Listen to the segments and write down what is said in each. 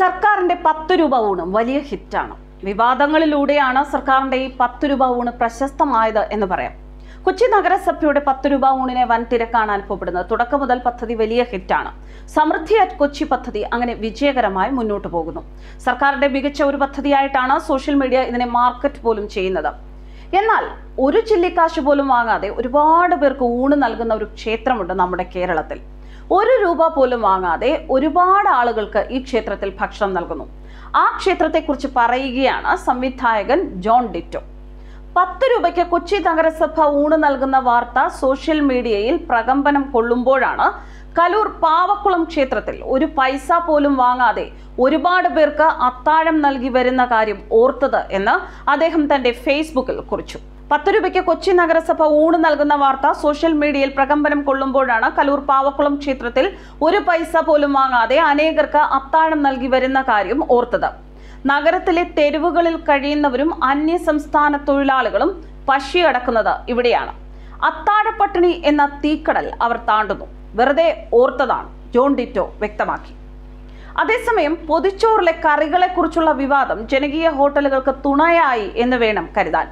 സർക്കാരിന്റെ പത്ത് രൂപ ഊണ് വലിയ ഹിറ്റാണ്. വിവാദങ്ങളിലൂടെയാണ് സർക്കാരിന്റെ ഈ പത്ത് രൂപ ഊണ് പ്രശസ്തമായത് എന്ന് പറയാം. കൊച്ചി നഗരസഭയുടെ പത്ത് രൂപ ഊണിനെ വൻ തിരക്കാണ് അനുഭവപ്പെടുന്നത്. തുടക്കം മുതൽ പദ്ധതി വലിയ ഹിറ്റാണ്. സമൃദ്ധി അറ്റ് കൊച്ചി പദ്ധതി അങ്ങനെ വിജയകരമായി മുന്നോട്ട് പോകുന്നു. സർക്കാരിന്റെ മികച്ച ഒരു പദ്ധതിയായിട്ടാണ് സോഷ്യൽ മീഡിയ ഇതിനെ മാർക്കറ്റ് പോലും ചെയ്യുന്നത്. എന്നാൽ ഒരു ചില്ലിക്കാശ് പോലും വാങ്ങാതെ ഒരുപാട് പേർക്ക് ഊണ് നൽകുന്ന ഒരു ക്ഷേത്രമുണ്ട് നമ്മുടെ കേരളത്തിൽ. ഒരു രൂപ പോലും വാങ്ങാതെ ഒരുപാട് ആളുകൾക്ക് ഈ ക്ഷേത്രത്തിൽ ഭക്ഷണം നൽകുന്നു. ആ ക്ഷേത്രത്തെക്കുറിച്ച് പറയുകയാണ് സംവിധായകൻ ജോൺ ഡിറ്റോ. പത്ത് രൂപയ്ക്ക് കൊച്ചി നഗരസഭ ഊണ് നൽകുന്ന വാർത്ത സോഷ്യൽ മീഡിയയിൽ പ്രകമ്പനം കൊള്ളുമ്പോഴാണ് കലൂർ പാവക്കുളം ക്ഷേത്രത്തിൽ ഒരു പൈസ പോലും വാങ്ങാതെ ഒരുപാട് പേർക്ക് അത്താഴം നൽകി വരുന്ന കാര്യം ഓർത്തത് എന്ന് അദ്ദേഹം തന്റെ ഫേസ്ബുക്കിൽ കുറിച്ചു. പത്ത് രൂപയ്ക്ക് കൊച്ചി നഗരസഭ ഊണ് നൽകുന്ന വാർത്ത സോഷ്യൽ മീഡിയയിൽ പ്രകമ്പനം കൊള്ളുമ്പോഴാണ് കലൂർ പാവക്കുളം ക്ഷേത്രത്തിൽ ഒരു പൈസ പോലും വാങ്ങാതെ അനേകർക്ക് അത്താഴം നൽകി വരുന്ന കാര്യം ഓർത്തത്. നഗരത്തിലെ തെരുവുകളിൽ കഴിയുന്നവരും അന്യ സംസ്ഥാന തൊഴിലാളികളും പശിയടക്കുന്നത് ഇവിടെയാണ്. അത്താഴപ്പട്ടിണി എന്ന തീക്കടൽ അവർ താണ്ടുന്നു. വെറുതെ ഓർത്തതാണ് ജോൺ ഡിറ്റോ വ്യക്തമാക്കി. അതേസമയം പൊതിച്ചോറിലെ കറികളെക്കുറിച്ചുള്ള വിവാദം ജനകീയ ഹോട്ടലുകൾക്ക് തുണയായി എന്ന് വേണം കരുതാൻ.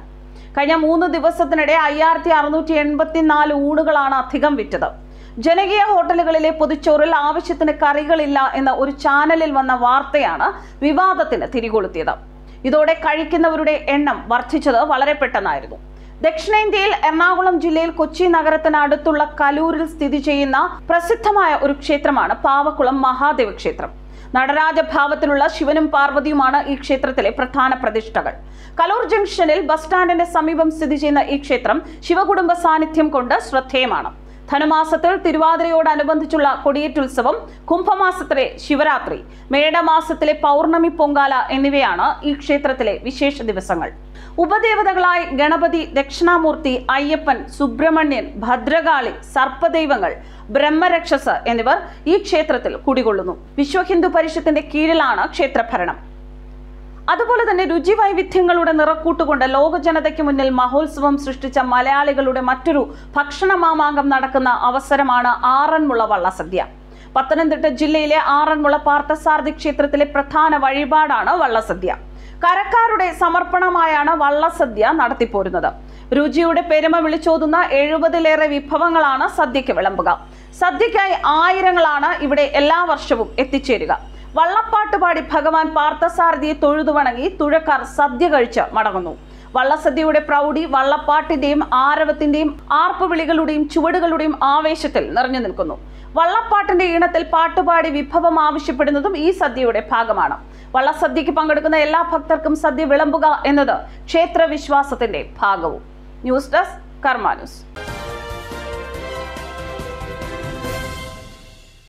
കഴിഞ്ഞ മൂന്ന് ദിവസത്തിനിടെ അയ്യായിരത്തി അറുന്നൂറ്റി എൺപത്തിനാല് ഊണുകളാണ് അധികം വിറ്റത്. ജനകീയ ഹോട്ടലുകളിലെ പൊതിച്ചോറിൽ ആവശ്യത്തിന് കറികളില്ല എന്ന ഒരു ചാനലിൽ വന്ന വാർത്തയാണ് വിവാദത്തിന് തിരികൊളുത്തിയത്. ഇതോടെ കഴിക്കുന്നവരുടെ എണ്ണം വർദ്ധിച്ചത് വളരെ പെട്ടെന്നായിരുന്നു. ദക്ഷിണേന്ത്യയിൽ എറണാകുളം ജില്ലയിൽ കൊച്ചി നഗരത്തിനടുത്തുള്ള കലൂരിൽ സ്ഥിതി ചെയ്യുന്ന പ്രസിദ്ധമായ ഒരു ക്ഷേത്രമാണ് പാവക്കുളം മഹാദേവ ക്ഷേത്രം. നടരാജഭാവത്തിലുള്ള ശിവനും പാർവതിയുമാണ് ഈ ക്ഷേത്രത്തിലെ പ്രധാന പ്രതിഷ്ഠകൾ. കലൂർ ജംഗ്ഷനിൽ ബസ് സ്റ്റാൻഡിന്റെ സമീപം സ്ഥിതി ചെയ്യുന്ന ഈ ക്ഷേത്രം ശിവകുടുംബ സാന്നിധ്യം കൊണ്ട് ശ്രദ്ധേയമാണ്. ധനുമാസത്തിൽ തിരുവാതിരയോടനുബന്ധിച്ചുള്ള കൊടിയേറ്റുത്സവം കുംഭമാസത്തിലെ ശിവരാത്രി മേടമാസത്തിലെ പൗർണമി പൊങ്കാല എന്നിവയാണ് ഈ ക്ഷേത്രത്തിലെ വിശേഷ ദിവസങ്ങൾ. ഉപദേവതകളായി ഗണപതി ദക്ഷിണാമൂർത്തി അയ്യപ്പൻ സുബ്രഹ്മണ്യൻ ഭദ്രകാളി സർപ്പദൈവങ്ങൾ ബ്രഹ്മരക്ഷസ് എന്നിവർ ഈ ക്ഷേത്രത്തിൽ കുടികൊള്ളുന്നു. വിശ്വ ഹിന്ദു പരിഷത്തിന്റെ കീഴിലാണ് ക്ഷേത്രഭരണം. അതുപോലെ തന്നെ രുചി വൈവിധ്യങ്ങളുടെ നിറക്കൂട്ടുകൊണ്ട് ലോക ജനതയ്ക്ക് മുന്നിൽ മഹോത്സവം സൃഷ്ടിച്ച മലയാളികളുടെ മറ്റൊരു ഭക്ഷണമാമാങ്കം നടക്കുന്ന അവസരമാണ് ആറന്മുള വള്ളസദ്യ. പത്തനംതിട്ട ജില്ലയിലെ ആറന്മുള പാർത്ഥസാരഥി ക്ഷേത്രത്തിലെ പ്രധാന വഴിപാടാണ് വള്ളസദ്യ. കരക്കാരുടെ സമർപ്പണമായാണ് വള്ളസദ്യ നടത്തിപ്പോരുന്നത്. രുചിയുടെ പെരുമ വിളിച്ചോതുന്ന എഴുപതിലേറെ വിഭവങ്ങളാണ് സദ്യക്ക് വിളമ്പുക. സദ്യക്കായി ആയിരങ്ങളാണ് ഇവിടെ എല്ലാ വർഷവും എത്തിച്ചേരുക. വള്ളപ്പാട്ട് പാടി ഭഗവാൻ പാർത്ഥസാരഥിയെ തൊഴുതു വണങ്ങി തുഴക്കാർ സദ്യ കഴിച്ച് മടങ്ങുന്നു. വള്ളസദ്യയുടെ പ്രൗഢി വള്ളപ്പാട്ടിന്റെയും ആരവത്തിന്റെയും ആർപ്പുവിളികളുടെയും ചുവടുകളുടെയും ആവേശത്തിൽ നിറഞ്ഞു നിൽക്കുന്നു. വള്ളപ്പാട്ടിന്റെ ഈണത്തിൽ പാട്ടുപാടി വിഭവം ആവശ്യപ്പെടുന്നതും ഈ സദ്യയുടെ ഭാഗമാണ്. വള്ളസദ്യക്ക് പങ്കെടുക്കുന്ന എല്ലാ ഭക്തർക്കും സദ്യ വിളമ്പുക എന്നത് ക്ഷേത്ര വിശ്വാസത്തിന്റെ ഭാഗവും. News desk Karma news.